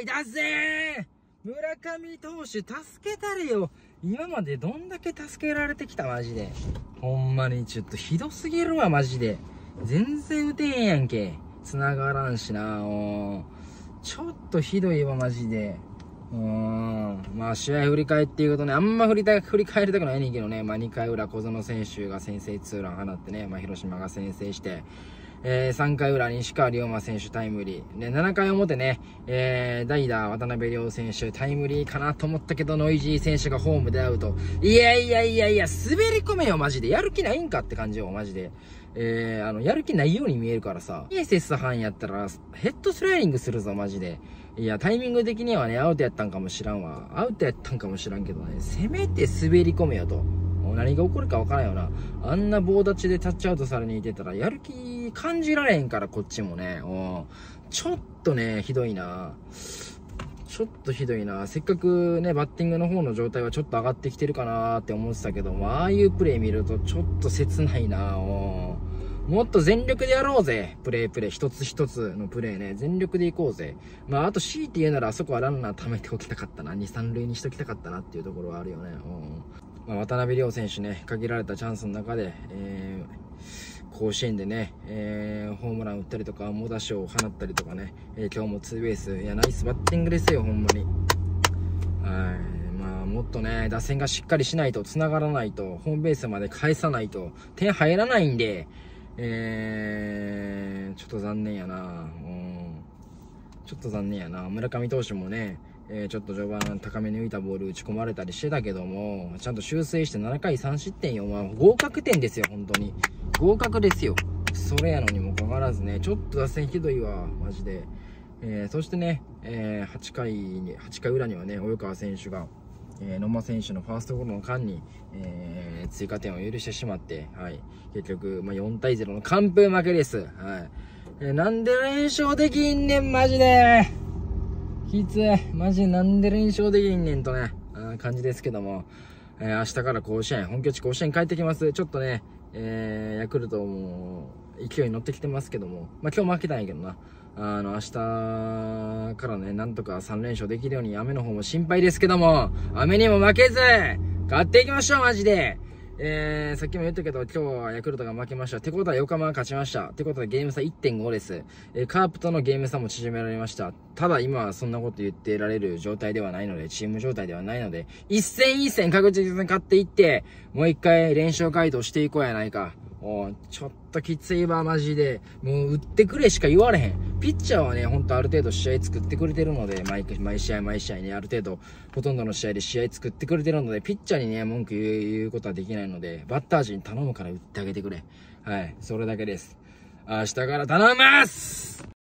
いだぜ村上投手助けたれよ今までどんだけ助けられてきたマジでほんまにちょっとひどすぎるわマジで全然打てへんやんけ繋がらんしなおちょっとひどいわマジでうんまあ試合振り返っていうとね、あんま振りた振り返りたくないねんけどね、まあ2回裏小園選手が先制ツーラン放ってね、まあ広島が先制して、えー、3回裏西川龍馬選手タイムリー。で、7回表ね、えー、代打渡辺亮選手タイムリーかなと思ったけど、ノイジー選手がホームでアウト。いやいやいやいや、滑り込めよ、マジで。やる気ないんかって感じよ、マジで。えー、あの、やる気ないように見えるからさ、イエセス班やったら、ヘッドスライディングするぞ、マジで。いや、タイミング的にはね、アウトやったんかもしらんわ。アウトやったんかもしらんけどね、せめて滑り込めよと。もう何が起こるかわからんよな。あんな棒立ちでタッチアウトされにいてたら、やる気感じられへんから、こっちもね。うんちょっとね、ひどいな。ちょっとひどいな。せっかくね、バッティングの方の状態はちょっと上がってきてるかなって思ってたけども、ああいうプレイ見るとちょっと切ないな。もっと全力でやろうぜ。プレイプレイ。一つ一つのプレイね。全力でいこうぜ。まあ、あと強いて言うなら、あそこはランナー貯めておきたかったな。2、3塁にしときたかったなっていうところはあるよね。うん。まあ、渡辺亮選手ね、限られたチャンスの中で、えー、甲子園でね、えー、ホームラン打ったりとか、猛打賞を放ったりとかね、えー、今日もツーベース。いや、ナイスバッティングですよ、ほんまに。はい。まあ、もっとね、打線がしっかりしないと、繋がらないと、ホームベースまで返さないと、点入らないんで、えー、ちょっと残念やな。うん。ちょっと残念やな。村上投手もね、えー、ちょっと序盤高めに浮いたボール打ち込まれたりしてたけども、ちゃんと修正して7回3失点よ。まあ、合格点ですよ、本当に。合格ですよ。それやのにもかかわらずね、ちょっと打線ひどいわ、マジで。えー、そしてね、えー、8回に、8回裏にはね、及川選手が、えー、野間選手のファーストゴロの間に、えー、追加点を許してしまって、はい、結局、まあ、4対0の完封負けです。はい。えー、なんで連勝できんねん、マジで。きつい。マジでなんで連勝できんねんとね、あ感じですけども、えー、明日から甲子園、本拠地甲子園帰ってきます。ちょっとね、えー、ヤクルトも勢いに乗ってきてますけども、まあ、今日負けたんやけどな。あの、明日からね、なんとか3連勝できるように雨の方も心配ですけども、雨にも負けず、勝っていきましょう、マジで。えー、さっきも言ったけど、今日はヤクルトが負けました。ってことは横浜が勝ちました。ってことはゲーム差1.5です。えー、カープとのゲーム差も縮められました。ただ今はそんなこと言ってられる状態ではないので、チーム状態ではないので、一戦一戦確実に勝っていって、もう一回連勝回答していこうやないか。おちょっときついわ、マジで。もう、打ってくれしか言われへん。ピッチャーはね、ほんとある程度試合作ってくれてるので、毎毎試合毎試合ね、ある程度、ほとんどの試合で試合作ってくれてるので、ピッチャーにね、文句言うことはできないので、バッター陣頼むから打ってあげてくれ。はい、それだけです。明日から頼みます